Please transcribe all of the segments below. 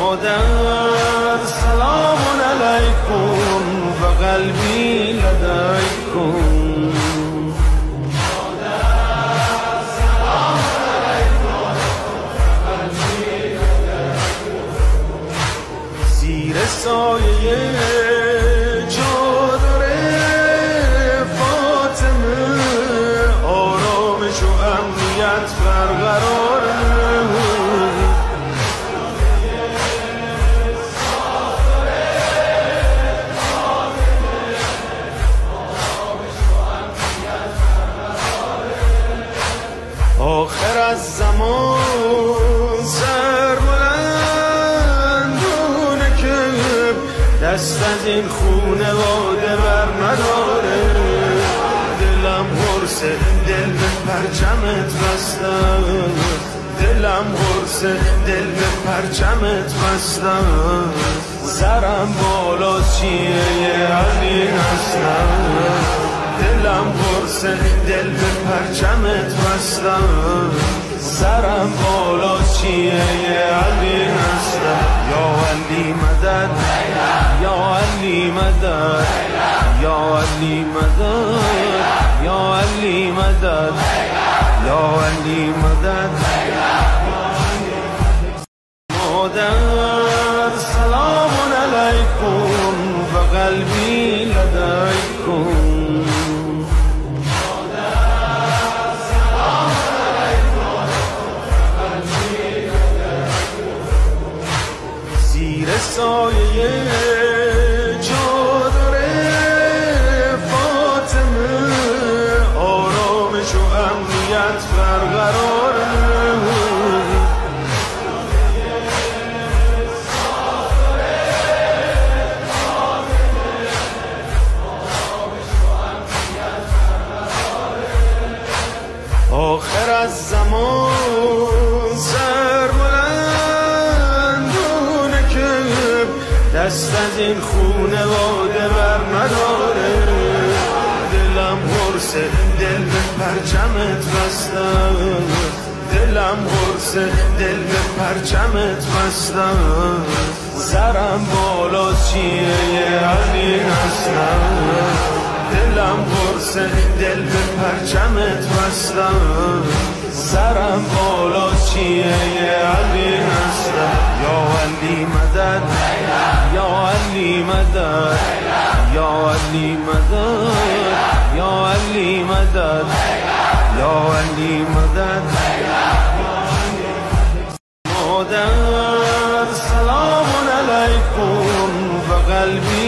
مادر سلام علیکم و قلبی لدیکم سایه چادر فاطمه آرامش و امنیت برقراره دست از این خونه واده بر نداره دلم حرسه دل به پرچمت بستم. دلم حرسه دل به پرچمت بستم. سرم بالا چیه یه علی هستم؟ دلم پرسه دل به پرچمت بستم. سرم بالا چیه یه علی هستم؟ یا علی مدد. مدد. يا ولي مدد. يا ولي مدد. يا ولي مدد. مدد. سلام عليكم فقلبي لديكم Oh yeah. آخر از زمان سر بلندونه که دست از این خونه واده بر نداره دلم حرسه دل به پرچمت بستم. دلم حرسه دل به پرچمت بستم. سرم بالا چیه یه پرسه دل به پرچمت بستم. سرم بالا چیه؟ یه علی هستم. یا علی مدد. یا علی مدد. یا علی مدد. یا علی مدد. یا علی مدد. مادر سلام علیکم. و قلبی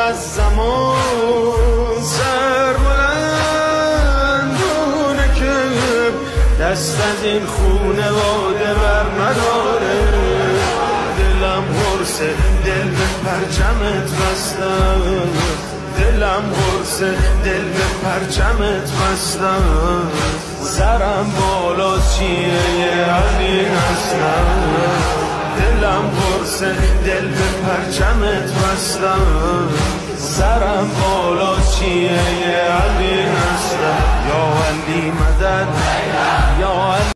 از زمان سر بلندونه که دست از این خونه واده بر نداره. دلم حرسه دل به پرچمت بستم. دلم حرسه دل به پرچمت بستم. سرم بالا چیه؟ یه علی هستم. دلم پرسه دل به پرچمت بستم. سرم بالا چیه؟ یه علی هستم. یا علی مدد